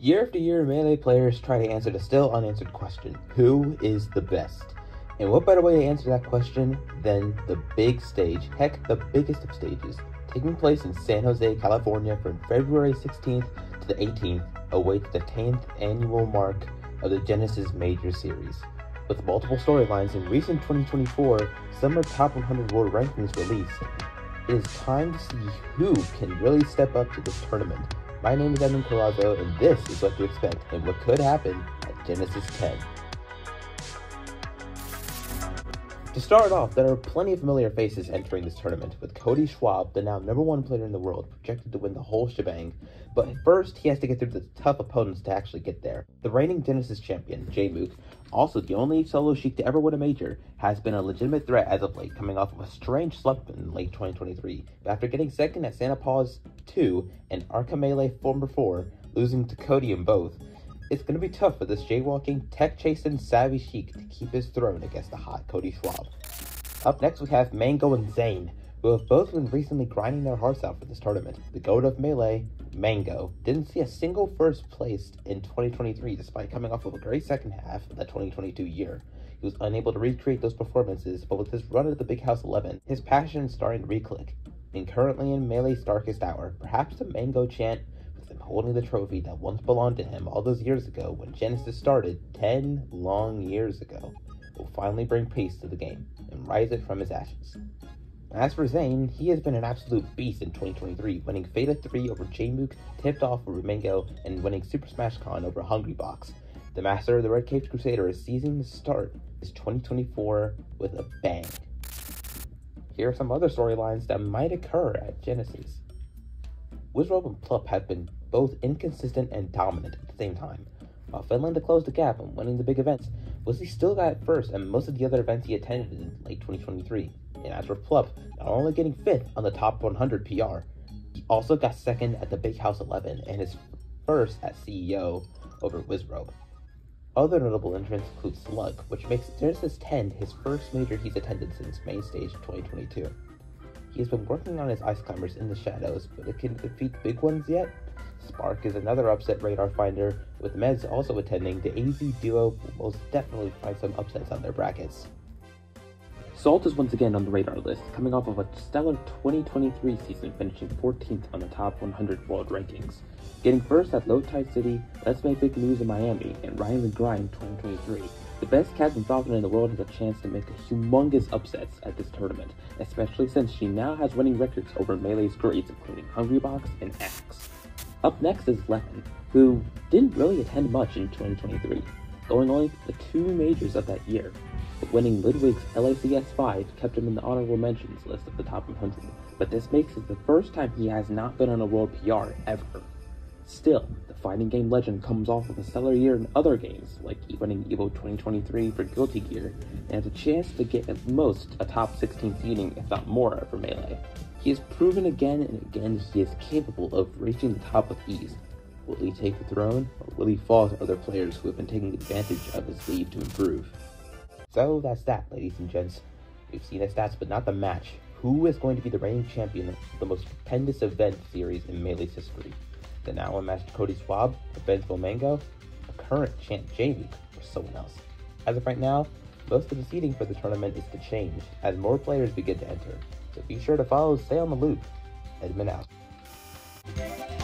Year after year, Melee players try to answer the still unanswered question Who is the best? And what better way to answer that question than the big stage, heck, the biggest of stages, taking place in San Jose, California from February 16th to the 18th, awaits the 10th annual mark of the Genesis Major Series. With multiple storylines in recent 2024 Summer Top 100 World Rankings released, it is time to see who can really step up to this tournament my name is Edmund Carazo, and this is what to expect and what could happen at Genesis 10. To start off, there are plenty of familiar faces entering this tournament, with Cody Schwab, the now number one player in the world, projected to win the whole shebang. But first, he has to get through the tough opponents to actually get there. The reigning Genesis champion, Jmook, also the only solo Sheik to ever win a major, has been a legitimate threat as of late, coming off of a strange slump in late 2023. But after getting second at Santa Paws 2 and Arca Melee Former 4, losing to Cody in both, it's going to be tough for this jaywalking, tech-chasing, savvy Sheik to keep his throne against the hot Cody Schwab. Up next we have Mango and Zain, who have both been recently grinding their hearts out for this tournament. The goat of Melee, Mango, didn't see a single first place in 2023 despite coming off of a great second half of the 2022 year. He was unable to recreate those performances, but with his run at the Big House 11, his passion is starting to reclick. And currently in Melee's darkest hour, perhaps the Mango chant holding the trophy that once belonged to him all those years ago when Genesis started 10 long years ago will finally bring peace to the game and rise it from his ashes. As for Zain, he has been an absolute beast in 2023, winning Fete 3 over Jmook, tipped off over Mango, and winning Super Smash Con over Hungrybox. The master of the Red Caped Crusader is seizing the start this 2024 with a bang. Here are some other storylines that might occur at Genesis. Wizrobe and Plup have been both inconsistent and dominant at the same time. While failing to close the gap and winning the big events, Wesley still got first at most of the other events he attended in late 2023. And as for Plup, not only getting 5th on the top 100 PR, he also got second at the Big House 11 and his first at CEO over Wizrobe. Other notable entrants include Slug, which makes Genesis 10 his first major he's attended since main stage 2022. He has been working on his ice climbers in the shadows, but it can defeat big ones yet? Spark is another upset radar finder, with Medz also attending. The AZ duo will most definitely find some upsets on their brackets. Salt is once again on the radar list, coming off of a stellar 2023 season, finishing 14th on the top 100 world rankings. Getting first at Low Tide City, Let's Make Big News in Miami, and Ryan the Grind 2023. The best Captain Falcon in the world has a chance to make humongous upsets at this tournament, especially since she now has winning records over Melee's greats including Hungrybox and Axe. Up next is Leffen, who didn't really attend much in 2023, going only to the two majors of that year. But winning Ludwig's LACS 5 kept him in the honorable mentions list of the top 100, but this makes it the first time he has not been on a world PR ever. Still, fighting game legend comes off with a stellar year in other games, like winning EVO 2023 for Guilty Gear, and has a chance to get at most a top 16 seeding, if not more, for Melee. He has proven again and again he is capable of reaching the top with ease. Will he take the throne, or will he fall to other players who have been taking advantage of his lead to improve? So that's that, ladies and gents. We've seen the stats, but not the match. Who is going to be the reigning champion of the most stupendous event series in Melee's history? The now unmatched Cody Schwab, the Bensville Mango, a current champ Jmook, or someone else? As of right now, most of the seeding for the tournament is to change as more players begin to enter so be sure to follow Stay on the Loop. Edmund out.